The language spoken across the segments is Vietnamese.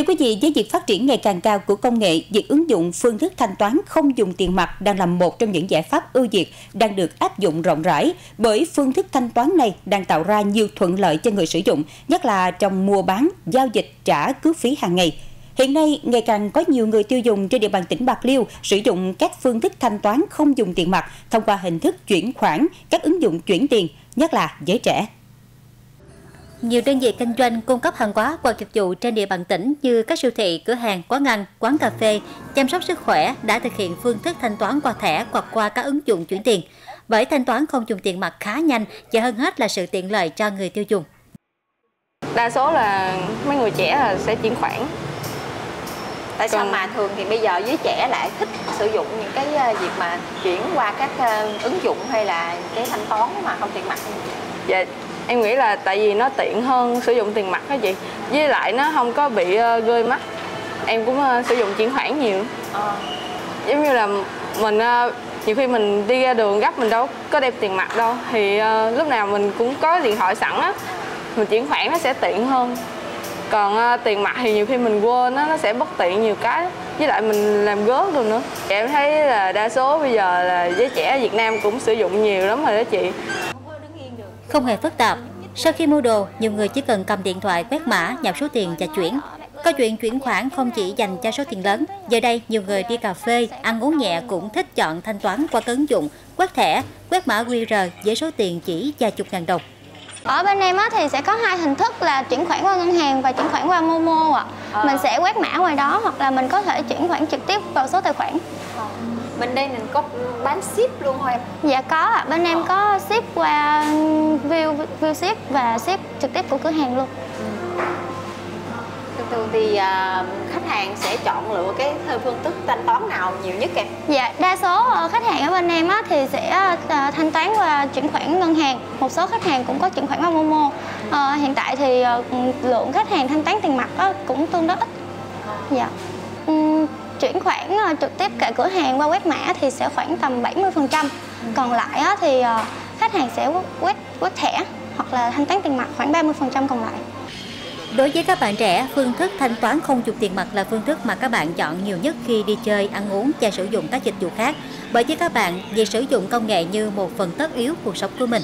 thưa quý vị, với việc phát triển ngày càng cao của công nghệ, việc ứng dụng phương thức thanh toán không dùng tiền mặt đang là một trong những giải pháp ưu việt đang được áp dụng rộng rãi bởi phương thức thanh toán này đang tạo ra nhiều thuận lợi cho người sử dụng, nhất là trong mua bán, giao dịch, trả cước phí hàng ngày. Hiện nay, ngày càng có nhiều người tiêu dùng trên địa bàn tỉnh Bạc Liêu sử dụng các phương thức thanh toán không dùng tiền mặt thông qua hình thức chuyển khoản, các ứng dụng chuyển tiền, nhất là giới trẻ. Nhiều đơn vị kinh doanh cung cấp hàng hóa hoặc dịch vụ trên địa bàn tỉnh như các siêu thị, cửa hàng, quán ăn, quán cà phê, chăm sóc sức khỏe đã thực hiện phương thức thanh toán qua thẻ hoặc qua các ứng dụng chuyển tiền. Bởi thanh toán không dùng tiền mặt khá nhanh và hơn hết là sự tiện lợi cho người tiêu dùng. Đa số là mấy người trẻ là sẽ chuyển khoản. Tại sao mà thường thì bây giờ giới trẻ lại thích sử dụng những cái ờ, việc mà chuyển qua các ờ, ứng dụng hay là cái thanh toán mà không tiền mặt? Dạ, em nghĩ là tại vì nó tiện hơn sử dụng tiền mặt đó chị. Với lại nó không có bị uh, rơi mắt. Em cũng uh, sử dụng chuyển khoản nhiều. À. giống như là mình uh, nhiều khi mình đi ra đường gấp mình đâu có đem tiền mặt đâu. Thì uh, lúc nào mình cũng có điện thoại sẵn á mình chuyển khoản nó sẽ tiện hơn. Còn uh, tiền mặt thì nhiều khi mình quên á nó sẽ bất tiện nhiều cái. Với lại mình làm gớt luôn nữa. Em thấy là đa số bây giờ là giới trẻ Việt Nam cũng sử dụng nhiều lắm rồi đó chị không hề phức tạp. Sau khi mua đồ, nhiều người chỉ cần cầm điện thoại quét mã, nhập số tiền và chuyển. Câu chuyện chuyển khoản không chỉ dành cho số tiền lớn. Giờ đây, nhiều người đi cà phê, ăn uống nhẹ cũng thích chọn thanh toán qua ứng dụng, quét thẻ, quét mã QR với số tiền chỉ vài chục ngàn đồng. Ở bên em thì sẽ có hai hình thức là chuyển khoản qua ngân hàng và chuyển khoản qua Momo ạ. À. Mình sẽ quét mã ngoài đó hoặc là mình có thể chuyển khoản trực tiếp vào số tài khoản. À bên đây mình có bán ship luôn em? Dạ có ạ, à. bên em có ship qua view view ship và ship trực tiếp của cửa hàng luôn. Thường thường thì uh, khách hàng sẽ chọn lựa cái phương thức thanh toán nào nhiều nhất em? Dạ, đa số uh, khách hàng ở bên em á, thì sẽ uh, thanh toán qua chuyển khoản ngân hàng. Một số khách hàng cũng có chuyển khoản qua Momo. Uh, hiện tại thì uh, lượng khách hàng thanh toán tiền mặt á, cũng tương đối ít. Dạ. Chuyển khoản ờ, trực tiếp cả cửa hàng qua quét mã thì sẽ khoảng tầm 70%. Còn lại thì ờ, khách hàng sẽ quét quét thẻ hoặc là thanh toán tiền mặt khoảng 30% còn lại. Đối với các bạn trẻ, phương thức thanh toán không dùng tiền mặt là phương thức mà các bạn chọn nhiều nhất khi đi chơi, ăn uống và sử dụng các dịch vụ khác. Bởi với các bạn, việc sử dụng công nghệ như một phần tất yếu cuộc sống của mình.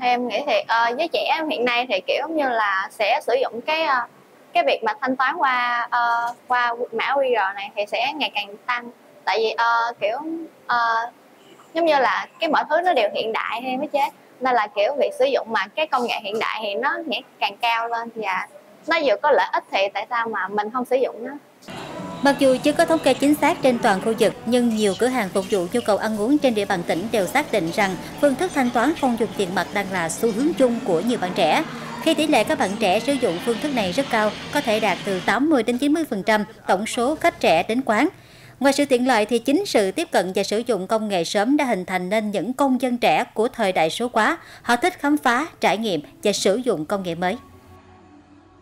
Em nghĩ thì uh, với trẻ em hiện nay thì kiểu như là sẽ sử dụng cái uh, cái việc mà thanh toán qua uh, qua mã QR này thì sẽ ngày càng tăng. Tại vì uh, kiểu uh, giống như là cái mọi thứ nó đều hiện đại hay mới chế nên là kiểu việc sử dụng mà cái công nghệ hiện đại thì nó ngày càng cao lên và nó vừa có lợi ích thì tại sao mà mình không sử dụng nó? Mặc dù chưa có thống kê chính xác trên toàn khu vực, nhưng nhiều cửa hàng phục vụ nhu cầu ăn uống trên địa bàn tỉnh đều xác định rằng phương thức thanh toán không dùng tiền mặt đang là xu hướng chung của nhiều bạn trẻ. Khi tỷ lệ các bạn trẻ sử dụng phương thức này rất cao, có thể đạt từ 80 đến 90% tổng số khách trẻ đến quán. Ngoài sự tiện lợi thì chính sự tiếp cận và sử dụng công nghệ sớm đã hình thành nên những công dân trẻ của thời đại số hóa. Họ thích khám phá, trải nghiệm và sử dụng công nghệ mới.